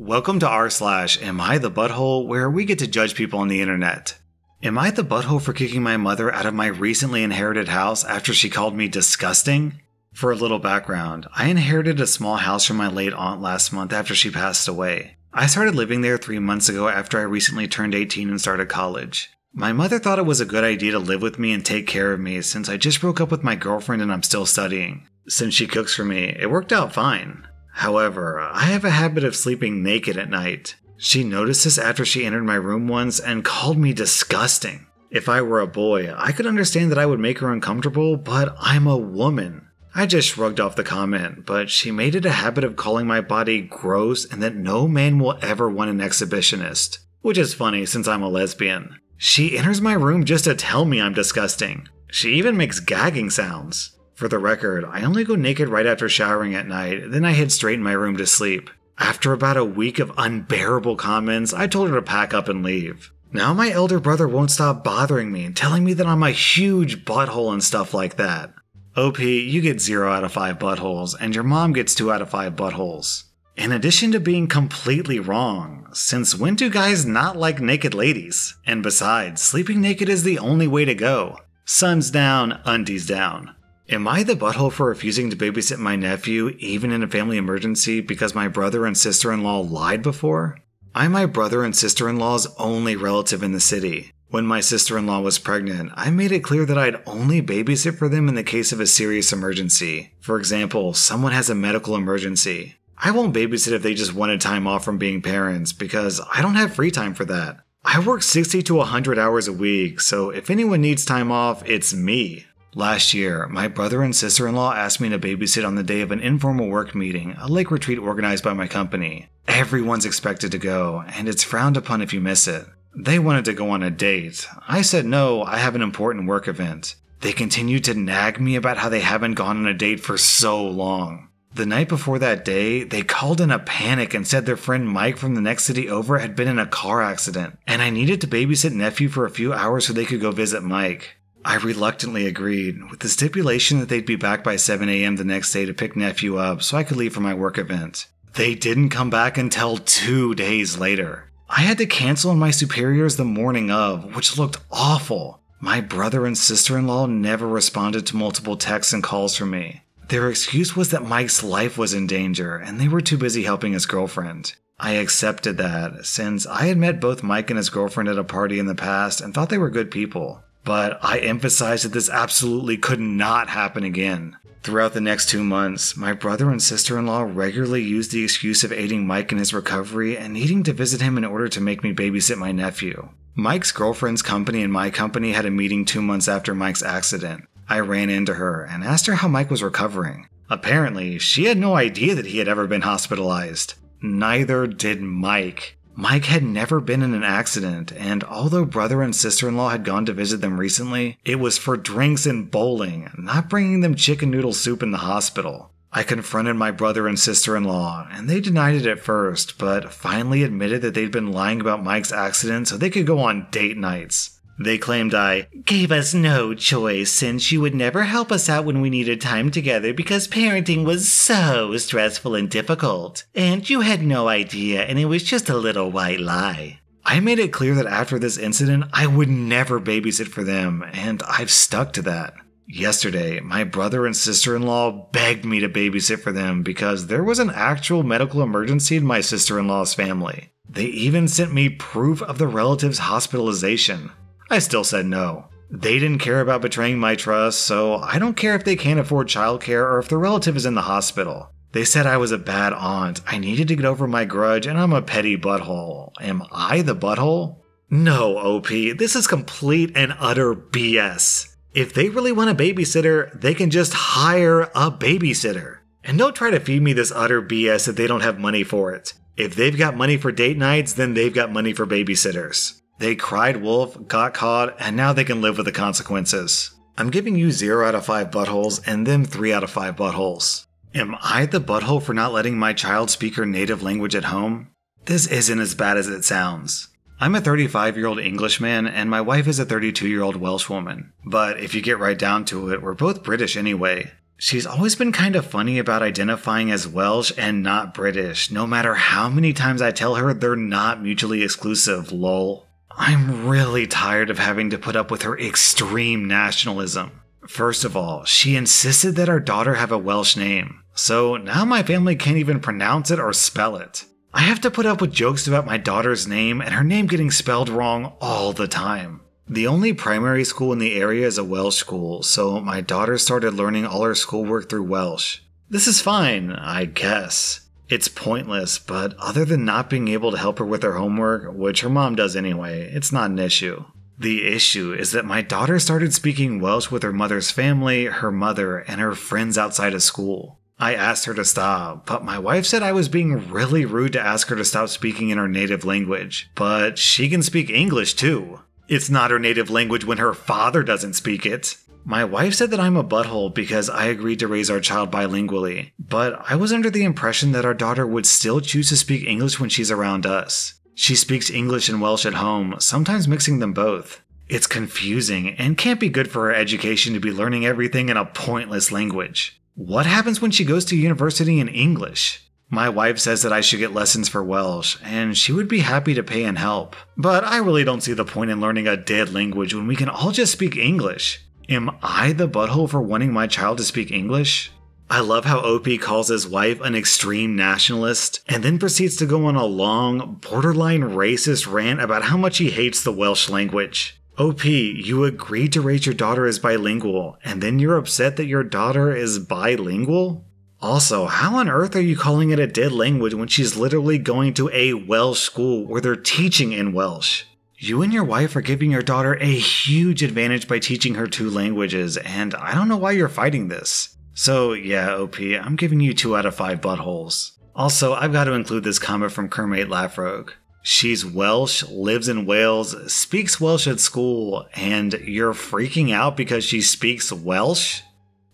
Welcome to r slash Am I the Butthole, where we get to judge people on the internet. Am I the butthole for kicking my mother out of my recently inherited house after she called me disgusting? For a little background, I inherited a small house from my late aunt last month after she passed away. I started living there three months ago after I recently turned 18 and started college. My mother thought it was a good idea to live with me and take care of me since I just broke up with my girlfriend and I'm still studying. Since she cooks for me, it worked out fine. However, uh, I have a habit of sleeping naked at night. She noticed this after she entered my room once and called me disgusting. If I were a boy, I could understand that I would make her uncomfortable, but I'm a woman. I just shrugged off the comment, but she made it a habit of calling my body gross and that no man will ever want an exhibitionist. Which is funny since I'm a lesbian. She enters my room just to tell me I'm disgusting. She even makes gagging sounds. For the record, I only go naked right after showering at night, then I head straight in my room to sleep. After about a week of unbearable comments, I told her to pack up and leave. Now my elder brother won't stop bothering me and telling me that I'm a huge butthole and stuff like that. OP, you get 0 out of 5 buttholes, and your mom gets 2 out of 5 buttholes. In addition to being completely wrong, since when do guys not like naked ladies? And besides, sleeping naked is the only way to go. Sun's down, undies down. Am I the butthole for refusing to babysit my nephew, even in a family emergency, because my brother and sister in law lied before? I'm my brother and sister in law's only relative in the city. When my sister in law was pregnant, I made it clear that I'd only babysit for them in the case of a serious emergency. For example, someone has a medical emergency. I won't babysit if they just wanted time off from being parents because I don't have free time for that. I work 60 to 100 hours a week, so if anyone needs time off, it's me. Last year, my brother and sister in law asked me to babysit on the day of an informal work meeting, a lake retreat organized by my company. Everyone's expected to go, and it's frowned upon if you miss it. They wanted to go on a date. I said no, I have an important work event. They continued to nag me about how they haven't gone on a date for so long. The night before that day, they called in a panic and said their friend Mike from the next city over had been in a car accident, and I needed to babysit nephew for a few hours so they could go visit Mike. I reluctantly agreed, with the stipulation that they'd be back by 7 a.m. the next day to pick nephew up so I could leave for my work event. They didn't come back until two days later. I had to cancel on my superiors the morning of, which looked awful. My brother and sister in law never responded to multiple texts and calls from me. Their excuse was that Mike's life was in danger and they were too busy helping his girlfriend. I accepted that, since I had met both Mike and his girlfriend at a party in the past and thought they were good people. But I emphasized that this absolutely could not happen again. Throughout the next two months, my brother and sister in law regularly used the excuse of aiding Mike in his recovery and needing to visit him in order to make me babysit my nephew. Mike's girlfriend's company and my company had a meeting two months after Mike's accident. I ran into her and asked her how Mike was recovering. Apparently, she had no idea that he had ever been hospitalized. Neither did Mike. Mike had never been in an accident, and although brother and sister in law had gone to visit them recently, it was for drinks and bowling, not bringing them chicken noodle soup in the hospital. I confronted my brother and sister in law, and they denied it at first, but finally admitted that they'd been lying about Mike's accident so they could go on date nights. They claimed I gave us no choice since you would never help us out when we needed time together because parenting was so stressful and difficult. And you had no idea, and it was just a little white lie. I made it clear that after this incident, I would never babysit for them, and I've stuck to that. Yesterday, my brother and sister in law begged me to babysit for them because there was an actual medical emergency in my sister in law's family. They even sent me proof of the relative's hospitalization. I still said no. They didn't care about betraying my trust, so I don't care if they can't afford childcare or if their relative is in the hospital. They said I was a bad aunt. I needed to get over my grudge, and I'm a petty butthole. Am I the butthole? No, OP, this is complete and utter BS. If they really want a babysitter, they can just hire a babysitter. And don't try to feed me this utter BS that they don't have money for it. If they've got money for date nights, then they've got money for babysitters. They cried wolf, got caught, and now they can live with the consequences. I'm giving you 0 out of 5 buttholes and them 3 out of 5 buttholes. Am I the butthole for not letting my child speak her native language at home? This isn't as bad as it sounds. I'm a 35 year old Englishman and my wife is a 32 year old Welsh woman. But if you get right down to it, we're both British anyway. She's always been kind of funny about identifying as Welsh and not British, no matter how many times I tell her they're not mutually exclusive, lol. I'm really tired of having to put up with her extreme nationalism. First of all, she insisted that our daughter have a Welsh name, so now my family can't even pronounce it or spell it. I have to put up with jokes about my daughter's name and her name getting spelled wrong all the time. The only primary school in the area is a Welsh school, so my daughter started learning all her schoolwork through Welsh. This is fine, I guess. It's pointless, but other than not being able to help her with her homework, which her mom does anyway, it's not an issue. The issue is that my daughter started speaking Welsh with her mother's family, her mother, and her friends outside of school. I asked her to stop, but my wife said I was being really rude to ask her to stop speaking in her native language. But she can speak English too. It's not her native language when her father doesn't speak it. My wife said that I'm a butthole because I agreed to raise our child bilingually, but I was under the impression that our daughter would still choose to speak English when she's around us. She speaks English and Welsh at home, sometimes mixing them both. It's confusing and can't be good for her education to be learning everything in a pointless language. What happens when she goes to university in English? My wife says that I should get lessons for Welsh, and she would be happy to pay and help. But I really don't see the point in learning a dead language when we can all just speak English. Am I the butthole for wanting my child to speak English? I love how OP calls his wife an extreme nationalist and then proceeds to go on a long, borderline racist rant about how much he hates the Welsh language. OP, you agreed to raise your daughter as bilingual, and then you're upset that your daughter is bilingual? Also, how on earth are you calling it a dead language when she's literally going to a Welsh school where they're teaching in Welsh? You and your wife are giving your daughter a huge advantage by teaching her two languages, and I don't know why you're fighting this. So, yeah, OP, I'm giving you 2 out of 5 buttholes. Also, I've got to include this comment from Kermate Lafrogue. She's Welsh, lives in Wales, speaks Welsh at school, and you're freaking out because she speaks Welsh?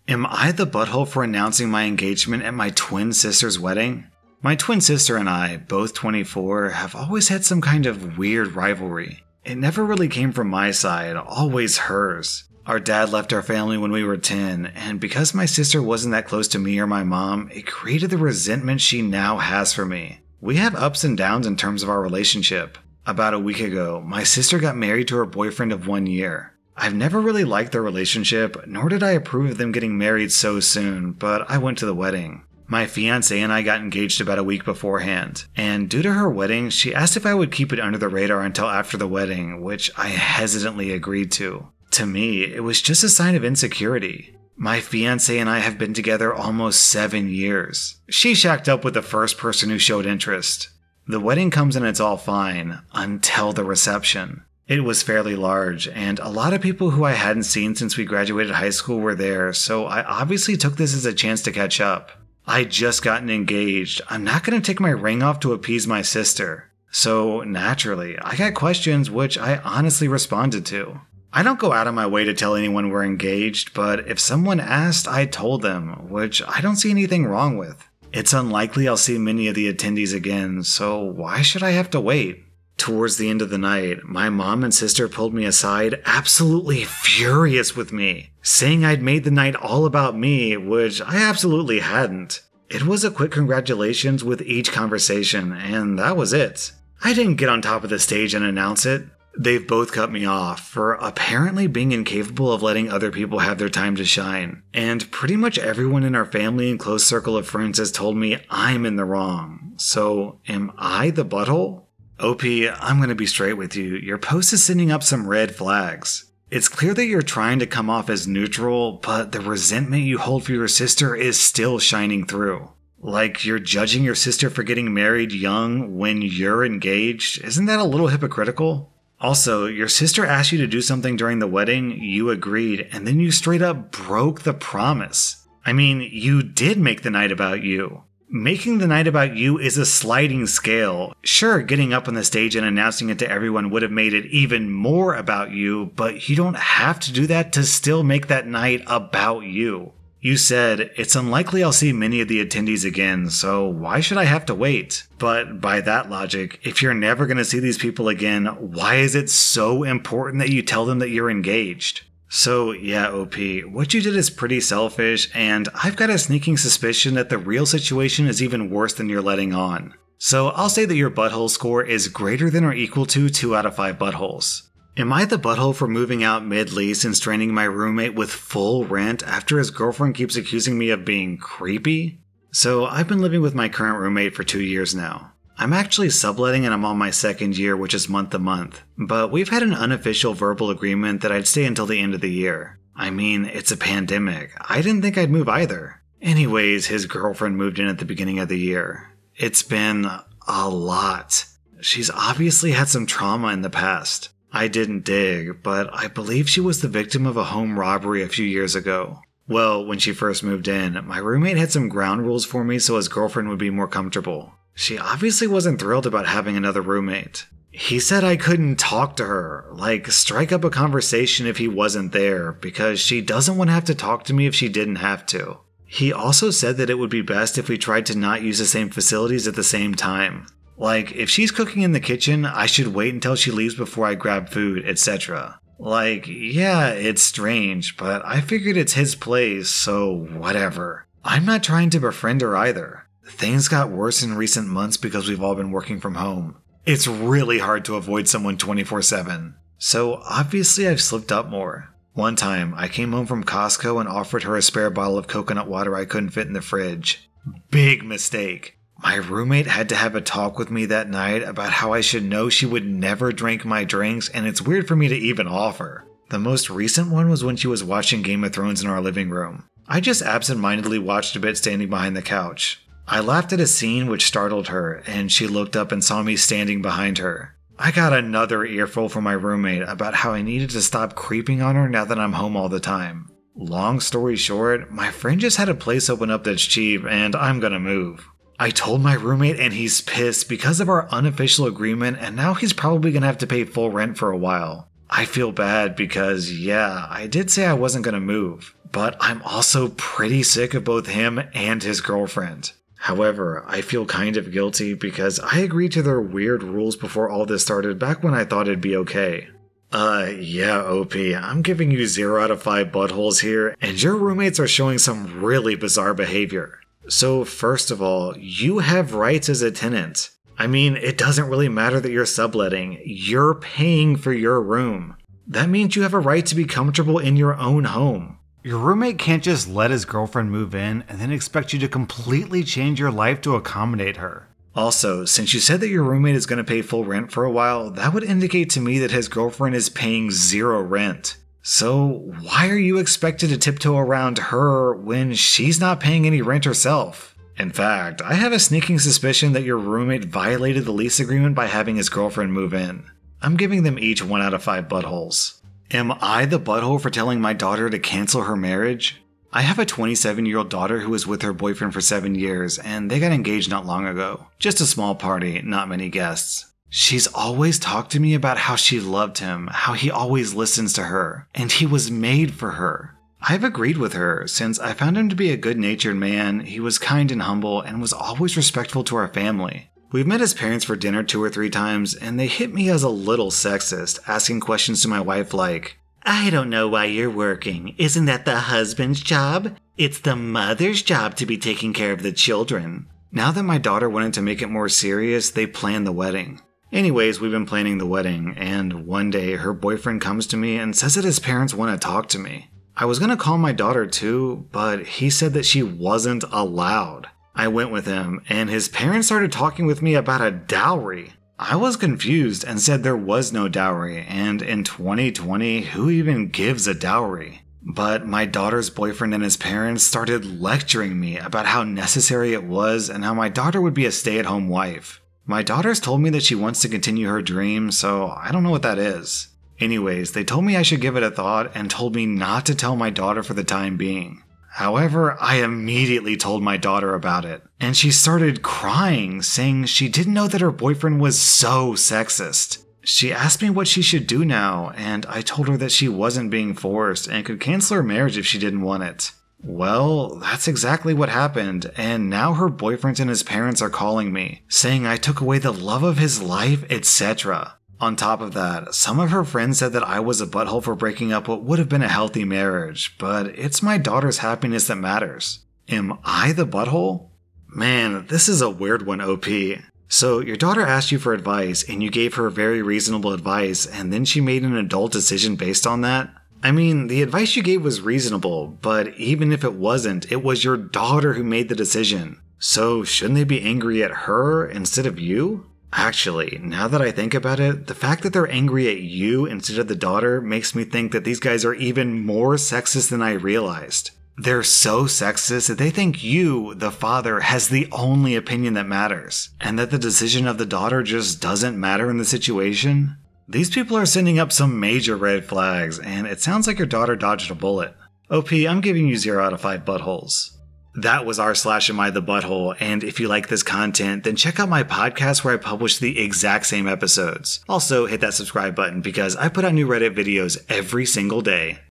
Am I the butthole for announcing my engagement at my twin sister's wedding? My twin sister and I, both 24, have always had some kind of weird rivalry. It never really came from my side, always hers. Our dad left our family when we were 10, and because my sister wasn't that close to me or my mom, it created the resentment she now has for me. We have ups and downs in terms of our relationship. About a week ago, my sister got married to her boyfriend of one year. I've never really liked their relationship, nor did I approve of them getting married so soon, but I went to the wedding. My fiance and I got engaged about a week beforehand, and due to her wedding, she asked if I would keep it under the radar until after the wedding, which I hesitantly agreed to. To me, it was just a sign of insecurity. My fiance and I have been together almost seven years. She shacked up with the first person who showed interest. The wedding comes and it's all fine, until the reception. It was fairly large, and a lot of people who I hadn't seen since we graduated high school were there, so I obviously took this as a chance to catch up. I just gotten engaged. I'm not going to take my ring off to appease my sister. So, naturally, I got questions which I honestly responded to. I don't go out of my way to tell anyone we're engaged, but if someone asked, I told them, which I don't see anything wrong with. It's unlikely I'll see many of the attendees again, so why should I have to wait? Towards the end of the night, my mom and sister pulled me aside, absolutely furious with me, saying I'd made the night all about me, which I absolutely hadn't. It was a quick congratulations with each conversation, and that was it. I didn't get on top of the stage and announce it. They've both cut me off for apparently being incapable of letting other people have their time to shine. And pretty much everyone in our family and close circle of friends has told me I'm in the wrong. So, am I the butthole? OP, I'm going to be straight with you. Your post is sending up some red flags. It's clear that you're trying to come off as neutral, but the resentment you hold for your sister is still shining through. Like you're judging your sister for getting married young when you're engaged. Isn't that a little hypocritical? Also, your sister asked you to do something during the wedding, you agreed, and then you straight up broke the promise. I mean, you did make the night about you. Making the night about you is a sliding scale. Sure, getting up on the stage and announcing it to everyone would have made it even more about you, but you don't have to do that to still make that night about you. You said, it's unlikely I'll see many of the attendees again, so why should I have to wait? But by that logic, if you're never going to see these people again, why is it so important that you tell them that you're engaged? So, yeah, OP, what you did is pretty selfish, and I've got a sneaking suspicion that the real situation is even worse than you're letting on. So, I'll say that your butthole score is greater than or equal to 2 out of 5 buttholes. Am I the butthole for moving out mid lease and straining my roommate with full rent after his girlfriend keeps accusing me of being creepy? So, I've been living with my current roommate for two years now. I'm actually subletting and I'm on my second year, which is month to month, but we've had an unofficial verbal agreement that I'd stay until the end of the year. I mean, it's a pandemic. I didn't think I'd move either. Anyways, his girlfriend moved in at the beginning of the year. It's been a lot. She's obviously had some trauma in the past. I didn't dig, but I believe she was the victim of a home robbery a few years ago. Well, when she first moved in, my roommate had some ground rules for me so his girlfriend would be more comfortable. She obviously wasn't thrilled about having another roommate. He said I couldn't talk to her, like strike up a conversation if he wasn't there, because she doesn't want to have to talk to me if she didn't have to. He also said that it would be best if we tried to not use the same facilities at the same time. Like, if she's cooking in the kitchen, I should wait until she leaves before I grab food, etc. Like, yeah, it's strange, but I figured it's his place, so whatever. I'm not trying to befriend her either. Things got worse in recent months because we've all been working from home. It's really hard to avoid someone 24 7. So obviously, I've slipped up more. One time, I came home from Costco and offered her a spare bottle of coconut water I couldn't fit in the fridge. Big mistake. My roommate had to have a talk with me that night about how I should know she would never drink my drinks, and it's weird for me to even offer. The most recent one was when she was watching Game of Thrones in our living room. I just absent mindedly watched a bit standing behind the couch. I laughed at a scene which startled her, and she looked up and saw me standing behind her. I got another earful from my roommate about how I needed to stop creeping on her now that I'm home all the time. Long story short, my friend just had a place open up that's cheap, and I'm gonna move. I told my roommate, and he's pissed because of our unofficial agreement, and now he's probably gonna have to pay full rent for a while. I feel bad because, yeah, I did say I wasn't gonna move, but I'm also pretty sick of both him and his girlfriend. However, I feel kind of guilty because I agreed to their weird rules before all this started back when I thought it'd be okay. Uh, yeah, OP, I'm giving you 0 out of 5 buttholes here, and your roommates are showing some really bizarre behavior. So, first of all, you have rights as a tenant. I mean, it doesn't really matter that you're subletting, you're paying for your room. That means you have a right to be comfortable in your own home. Your roommate can't just let his girlfriend move in and then expect you to completely change your life to accommodate her. Also, since you said that your roommate is going to pay full rent for a while, that would indicate to me that his girlfriend is paying zero rent. So, why are you expected to tiptoe around her when she's not paying any rent herself? In fact, I have a sneaking suspicion that your roommate violated the lease agreement by having his girlfriend move in. I'm giving them each 1 out of 5 buttholes. Am I the butthole for telling my daughter to cancel her marriage? I have a 27 year old daughter who was with her boyfriend for seven years, and they got engaged not long ago. Just a small party, not many guests. She's always talked to me about how she loved him, how he always listens to her, and he was made for her. I've agreed with her, since I found him to be a good natured man, he was kind and humble, and was always respectful to our family. We've met his parents for dinner two or three times, and they hit me as a little sexist, asking questions to my wife like, I don't know why you're working. Isn't that the husband's job? It's the mother's job to be taking care of the children. Now that my daughter wanted to make it more serious, they planned the wedding. Anyways, we've been planning the wedding, and one day her boyfriend comes to me and says that his parents want to talk to me. I was gonna call my daughter too, but he said that she wasn't allowed. I went with him, and his parents started talking with me about a dowry. I was confused and said there was no dowry, and in 2020, who even gives a dowry? But my daughter's boyfriend and his parents started lecturing me about how necessary it was and how my daughter would be a stay at home wife. My daughter's told me that she wants to continue her dream, so I don't know what that is. Anyways, they told me I should give it a thought and told me not to tell my daughter for the time being. However, I immediately told my daughter about it, and she started crying, saying she didn't know that her boyfriend was so sexist. She asked me what she should do now, and I told her that she wasn't being forced and could cancel her marriage if she didn't want it. Well, that's exactly what happened, and now her boyfriend and his parents are calling me, saying I took away the love of his life, etc. On top of that, some of her friends said that I was a butthole for breaking up what would have been a healthy marriage, but it's my daughter's happiness that matters. Am I the butthole? Man, this is a weird one, OP. So, your daughter asked you for advice, and you gave her very reasonable advice, and then she made an adult decision based on that? I mean, the advice you gave was reasonable, but even if it wasn't, it was your daughter who made the decision. So, shouldn't they be angry at her instead of you? Actually, now that I think about it, the fact that they're angry at you instead of the daughter makes me think that these guys are even more sexist than I realized. They're so sexist that they think you, the father, has the only opinion that matters, and that the decision of the daughter just doesn't matter in the situation. These people are sending up some major red flags, and it sounds like your daughter dodged a bullet. OP, I'm giving you 0 out of 5 buttholes. That was our slash am I the butthole, and if you like this content, then check out my podcast where I publish the exact same episodes. Also, hit that subscribe button because I put out new Reddit videos every single day.